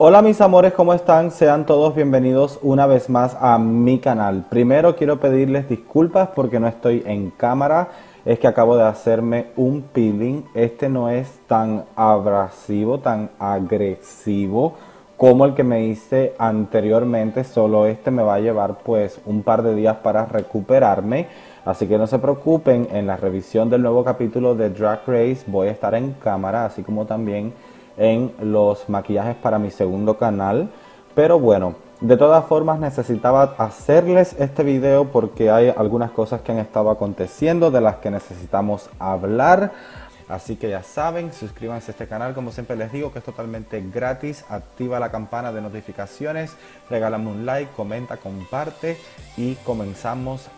Hola mis amores, ¿cómo están? Sean todos bienvenidos una vez más a mi canal. Primero quiero pedirles disculpas porque no estoy en cámara. Es que acabo de hacerme un peeling. Este no es tan abrasivo, tan agresivo como el que me hice anteriormente. Solo este me va a llevar pues un par de días para recuperarme. Así que no se preocupen, en la revisión del nuevo capítulo de Drag Race voy a estar en cámara, así como también en los maquillajes para mi segundo canal. Pero bueno, de todas formas necesitaba hacerles este video porque hay algunas cosas que han estado aconteciendo de las que necesitamos hablar. Así que ya saben, suscríbanse a este canal, como siempre les digo, que es totalmente gratis. Activa la campana de notificaciones, regálame un like, comenta, comparte y comenzamos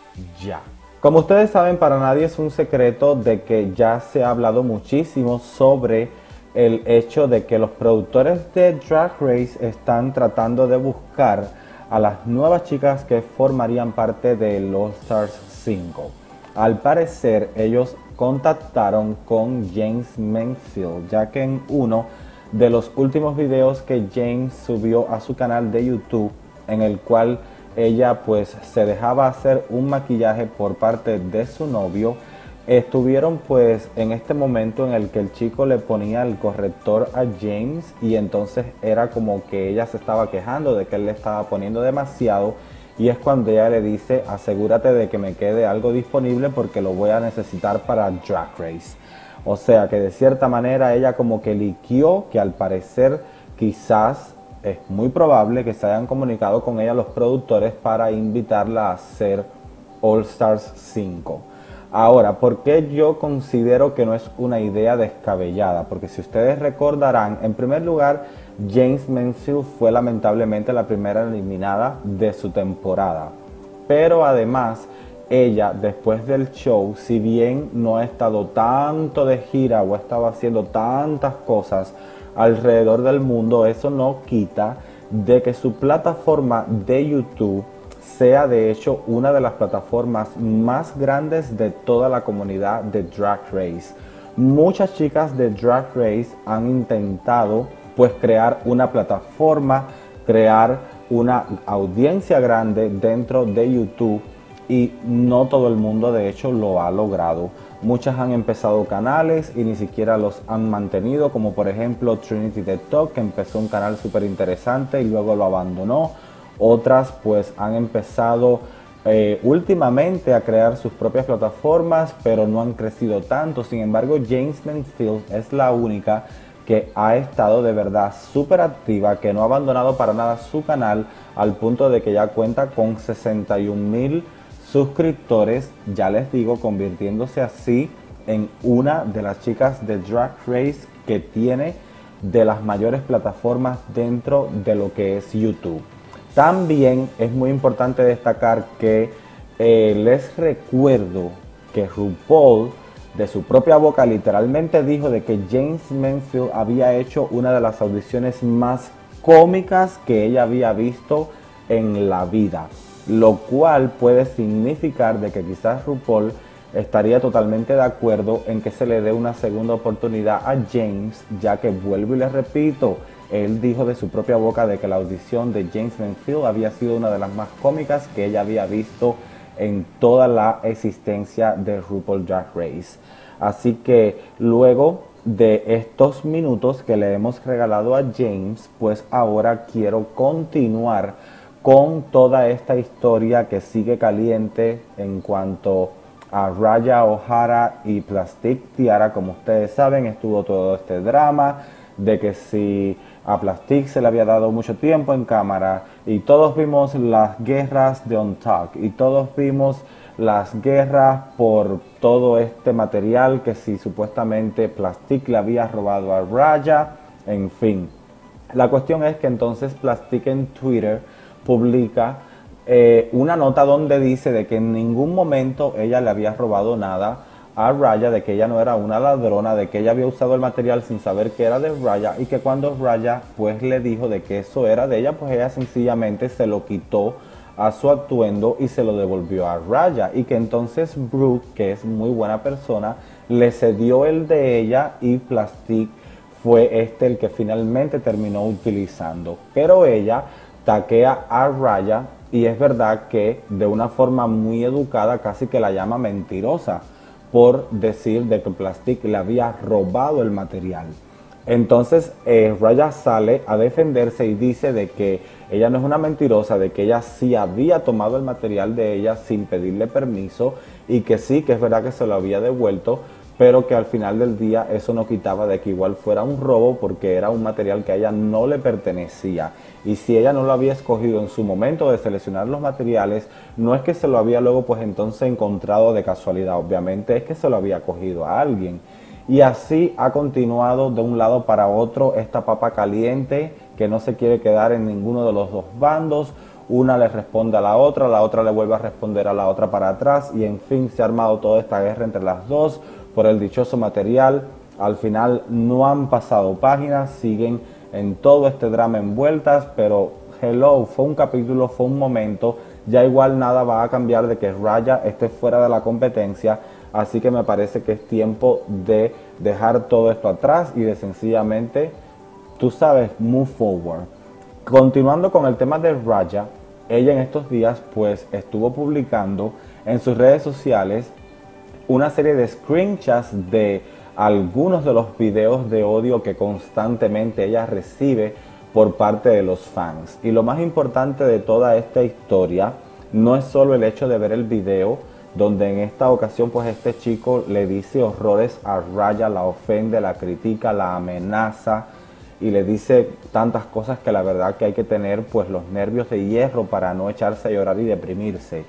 ya. Como ustedes saben, para nadie es un secreto de que ya se ha hablado muchísimo sobre el hecho de que los productores de Drag Race están tratando de buscar a las nuevas chicas que formarían parte de All Stars 5. Al parecer ellos contactaron con James Mansfield, ya que en uno de los últimos videos que James subió a su canal de YouTube, en el cual ella pues se dejaba hacer un maquillaje por parte de su novio, estuvieron pues en este momento en el que el chico le ponía el corrector a James y entonces era como que ella se estaba quejando de que él le estaba poniendo demasiado y es cuando ella le dice asegúrate de que me quede algo disponible porque lo voy a necesitar para Drag Race. O sea que de cierta manera ella como que liquió que al parecer quizás es muy probable que se hayan comunicado con ella los productores para invitarla a hacer All Stars 5. Ahora, ¿por qué yo considero que no es una idea descabellada? Porque si ustedes recordarán, en primer lugar, James Mansfield fue lamentablemente la primera eliminada de su temporada. Pero además, ella después del show, si bien no ha estado tanto de gira o ha estado haciendo tantas cosas alrededor del mundo, eso no quita de que su plataforma de YouTube sea de hecho una de las plataformas más grandes de toda la comunidad de Drag Race. Muchas chicas de Drag Race han intentado pues crear una plataforma, crear una audiencia grande dentro de YouTube y no todo el mundo de hecho lo ha logrado. Muchas han empezado canales y ni siquiera los han mantenido, como por ejemplo Trinity The Talk, que empezó un canal súper interesante y luego lo abandonó otras pues han empezado eh, últimamente a crear sus propias plataformas, pero no han crecido tanto. Sin embargo, James Mansfield es la única que ha estado de verdad súper activa, que no ha abandonado para nada su canal, al punto de que ya cuenta con 61 mil suscriptores, ya les digo, convirtiéndose así en una de las chicas de Drag Race que tiene de las mayores plataformas dentro de lo que es YouTube. También es muy importante destacar que eh, les recuerdo que RuPaul de su propia boca literalmente dijo de que James Mansfield había hecho una de las audiciones más cómicas que ella había visto en la vida, lo cual puede significar de que quizás RuPaul estaría totalmente de acuerdo en que se le dé una segunda oportunidad a James, ya que vuelvo y les repito, él dijo de su propia boca de que la audición de James Manfield había sido una de las más cómicas que ella había visto en toda la existencia de RuPaul Drag Race. Así que luego de estos minutos que le hemos regalado a James, pues ahora quiero continuar con toda esta historia que sigue caliente en cuanto a Raya O'Hara y Plastic Tiara. Como ustedes saben, estuvo todo este drama de que si a Plastic se le había dado mucho tiempo en cámara y todos vimos las guerras de On Talk y todos vimos las guerras por todo este material que si supuestamente Plastic le había robado a Raya, en fin. La cuestión es que entonces Plastic en Twitter publica eh, una nota donde dice de que en ningún momento ella le había robado nada a Raya de que ella no era una ladrona, de que ella había usado el material sin saber que era de Raya y que cuando Raya pues le dijo de que eso era de ella, pues ella sencillamente se lo quitó a su atuendo y se lo devolvió a Raya y que entonces Brooke, que es muy buena persona, le cedió el de ella y Plastic fue este el que finalmente terminó utilizando. Pero ella taquea a Raya y es verdad que de una forma muy educada casi que la llama mentirosa por decir de que Plastic le había robado el material. Entonces eh, Raya sale a defenderse y dice de que ella no es una mentirosa, de que ella sí había tomado el material de ella sin pedirle permiso y que sí, que es verdad que se lo había devuelto, pero que al final del día eso no quitaba de que igual fuera un robo porque era un material que a ella no le pertenecía. Y si ella no lo había escogido en su momento de seleccionar los materiales, no es que se lo había luego pues entonces encontrado de casualidad, obviamente es que se lo había cogido a alguien. Y así ha continuado de un lado para otro esta papa caliente que no se quiere quedar en ninguno de los dos bandos. Una le responde a la otra, la otra le vuelve a responder a la otra para atrás y en fin se ha armado toda esta guerra entre las dos por el dichoso material. Al final no han pasado páginas, siguen en todo este drama envueltas, pero hello, fue un capítulo, fue un momento, ya igual nada va a cambiar de que Raya esté fuera de la competencia, así que me parece que es tiempo de dejar todo esto atrás y de sencillamente, tú sabes, move forward. Continuando con el tema de Raya, ella en estos días pues estuvo publicando en sus redes sociales una serie de screenshots de algunos de los videos de odio que constantemente ella recibe por parte de los fans. Y lo más importante de toda esta historia no es solo el hecho de ver el video, donde en esta ocasión pues este chico le dice horrores a Raya, la ofende, la critica, la amenaza y le dice tantas cosas que la verdad que hay que tener pues los nervios de hierro para no echarse a llorar y deprimirse.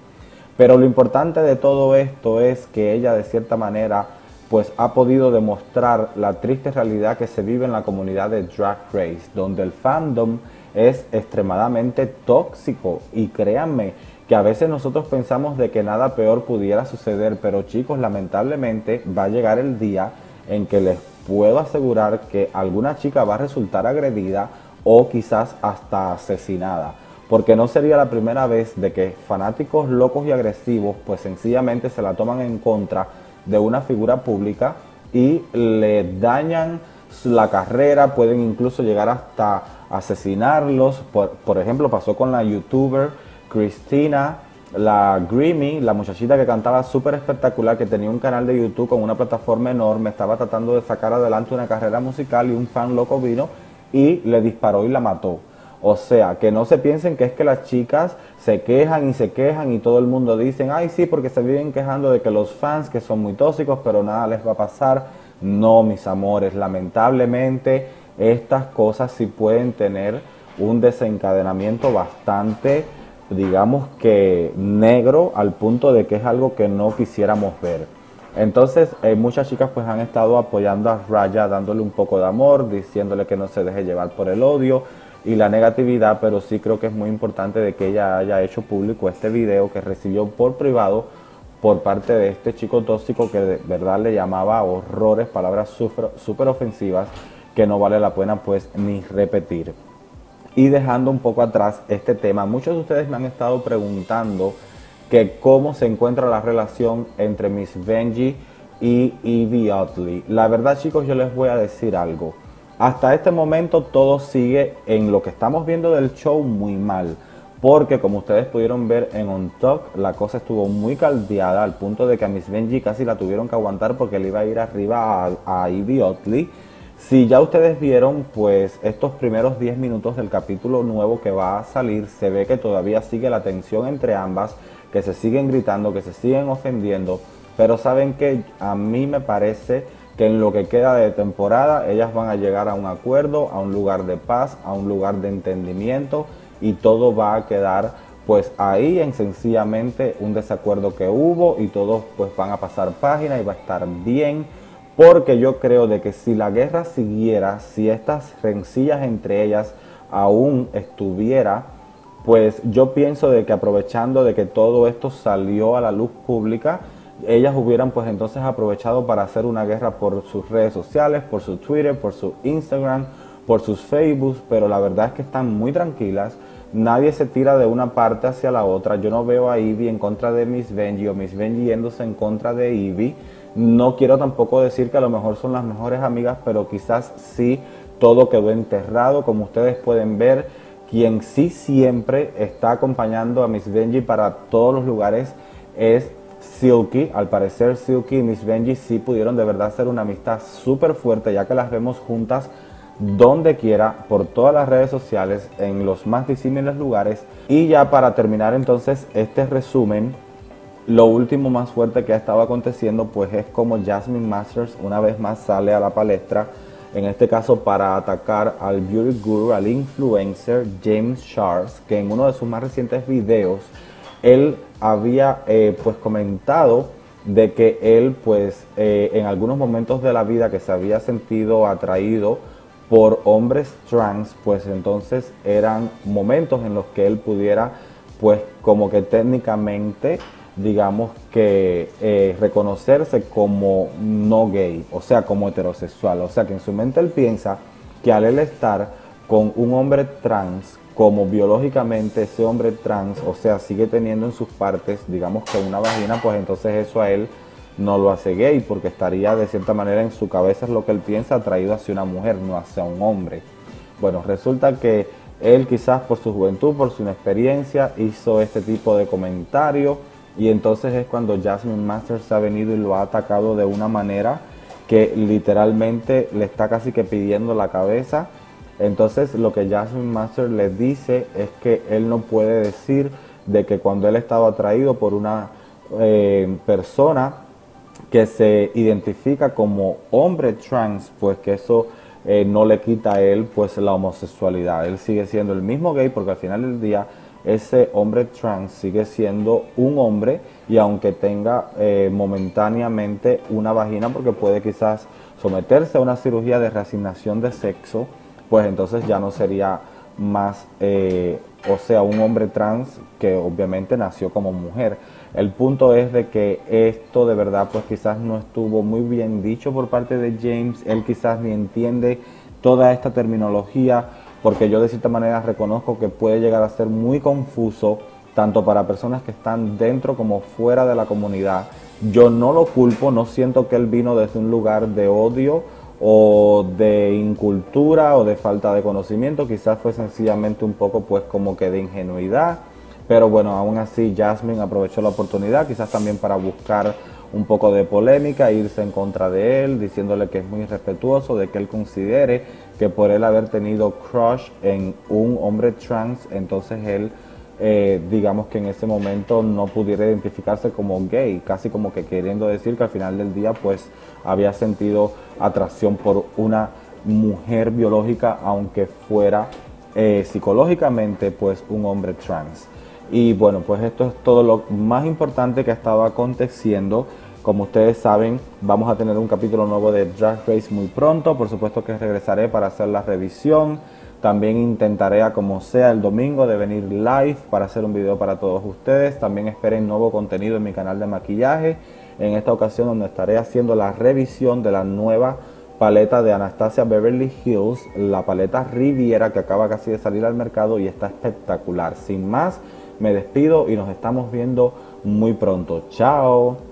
Pero lo importante de todo esto es que ella de cierta manera pues ha podido demostrar la triste realidad que se vive en la comunidad de Drag Race, donde el fandom es extremadamente tóxico. Y créanme que a veces nosotros pensamos de que nada peor pudiera suceder, pero chicos, lamentablemente va a llegar el día en que les puedo asegurar que alguna chica va a resultar agredida o quizás hasta asesinada porque no sería la primera vez de que fanáticos locos y agresivos pues sencillamente se la toman en contra de una figura pública y le dañan la carrera, pueden incluso llegar hasta asesinarlos. Por, ejemplo, pasó con la youtuber Cristina, la Greamy, la muchachita que cantaba súper espectacular, que tenía un canal de YouTube con una plataforma enorme, estaba tratando de sacar adelante una carrera musical y un fan loco vino y le disparó y la mató. O sea, que no se piensen que es que las chicas se quejan y se quejan y todo el mundo dicen, ay sí, porque se viven quejando de que los fans que son muy tóxicos, pero nada les va a pasar. No, mis amores, lamentablemente estas cosas sí pueden tener un desencadenamiento bastante, digamos que negro, al punto de que es algo que no quisiéramos ver. Entonces, eh, muchas chicas pues han estado apoyando a Raya, dándole un poco de amor, diciéndole que no se deje llevar por el odio, y la negatividad, pero sí creo que es muy importante de que ella haya hecho público este video que recibió por privado por parte de este chico tóxico que de verdad le llamaba horrores, palabras súper ofensivas que no vale la pena pues ni repetir. Y dejando un poco atrás este tema, muchos de ustedes me han estado preguntando que cómo se encuentra la relación entre Miss Benji y Evie Otley. La verdad chicos yo les voy a decir algo. Hasta este momento todo sigue en lo que estamos viendo del show muy mal. Porque como ustedes pudieron ver en On Talk, la cosa estuvo muy caldeada al punto de que a Miss Benji casi la tuvieron que aguantar porque le iba a ir arriba a, a Ivy Otley. Si ya ustedes vieron, pues estos primeros 10 minutos del capítulo nuevo que va a salir, se ve que todavía sigue la tensión entre ambas, que se siguen gritando, que se siguen ofendiendo. Pero saben que a mí me parece que en lo que queda de temporada ellas van a llegar a un acuerdo, a un lugar de paz, a un lugar de entendimiento y todo va a quedar pues ahí en sencillamente un desacuerdo que hubo y todos pues van a pasar página y va a estar bien porque yo creo de que si la guerra siguiera, si estas rencillas entre ellas aún estuviera, pues yo pienso de que aprovechando de que todo esto salió a la luz pública, ellas hubieran pues entonces aprovechado para hacer una guerra por sus redes sociales, por su Twitter, por su Instagram, por sus Facebook, pero la verdad es que están muy tranquilas. Nadie se tira de una parte hacia la otra. Yo no veo a Ivy en contra de Miss Benji o Miss Benji yéndose en contra de Ivy. No quiero tampoco decir que a lo mejor son las mejores amigas, pero quizás sí todo quedó enterrado, como ustedes pueden ver. Quien sí siempre está acompañando a Miss Benji para todos los lugares es Silky. Al parecer Silky y Miss Benji sí pudieron de verdad hacer una amistad súper fuerte, ya que las vemos juntas donde quiera, por todas las redes sociales, en los más disímiles lugares. Y ya para terminar entonces este resumen, lo último más fuerte que ha estado aconteciendo pues es como Jasmine Masters una vez más sale a la palestra, en este caso para atacar al beauty guru, al influencer James Charles, que en uno de sus más recientes videos él había eh, pues comentado de que él pues eh, en algunos momentos de la vida que se había sentido atraído por hombres trans, pues entonces eran momentos en los que él pudiera, pues como que técnicamente, digamos que eh, reconocerse como no gay, o sea, como heterosexual. O sea, que en su mente él piensa que al él estar con un hombre trans, como biológicamente ese hombre trans, o sea, sigue teniendo en sus partes, digamos que una vagina, pues entonces eso a él no lo hace gay porque estaría de cierta manera en su cabeza es lo que él piensa atraído hacia una mujer, no hacia un hombre. Bueno, resulta que él quizás por su juventud, por su inexperiencia, hizo este tipo de comentario y entonces es cuando Jasmine Masters ha venido y lo ha atacado de una manera que literalmente le está casi que pidiendo la cabeza. Entonces lo que Jasmine Masters le dice es que él no puede decir de que cuando él estaba atraído por una eh, persona que se identifica como hombre trans, pues que eso eh, no le quita a él pues la homosexualidad. Él sigue siendo el mismo gay porque al final del día ese hombre trans sigue siendo un hombre y aunque tenga eh, momentáneamente una vagina porque puede quizás someterse a una cirugía de reasignación de sexo, pues entonces ya no sería más, eh, o sea, un hombre trans que obviamente nació como mujer. El punto es de que esto de verdad pues quizás no estuvo muy bien dicho por parte de James, él quizás ni entiende toda esta terminología porque yo de cierta manera reconozco que puede llegar a ser muy confuso tanto para personas que están dentro como fuera de la comunidad. Yo no lo culpo, no siento que él vino desde un lugar de odio o de incultura o de falta de conocimiento, quizás fue sencillamente un poco pues como que de ingenuidad. Pero bueno, aún así Jasmine aprovechó la oportunidad, quizás también para buscar un poco de polémica, irse en contra de él, diciéndole que es muy irrespetuoso, de que él considere que por él haber tenido crush en un hombre trans, entonces él, eh, digamos que en ese momento no pudiera identificarse como gay, casi como que queriendo decir que al final del día pues había sentido atracción por una mujer biológica, aunque fuera eh, psicológicamente pues un hombre trans. Y bueno, pues esto es todo lo más importante que ha estado aconteciendo. Como ustedes saben, vamos a tener un capítulo nuevo de Drag Race muy pronto. Por supuesto que regresaré para hacer la revisión. También intentaré, a como sea, el domingo de venir live para hacer un video para todos ustedes. También esperen nuevo contenido en mi canal de maquillaje. En esta ocasión donde estaré haciendo la revisión de la nueva paleta de Anastasia Beverly Hills, la paleta Riviera que acaba casi de salir al mercado y está espectacular. Sin más, me despido y nos estamos viendo muy pronto. Chao.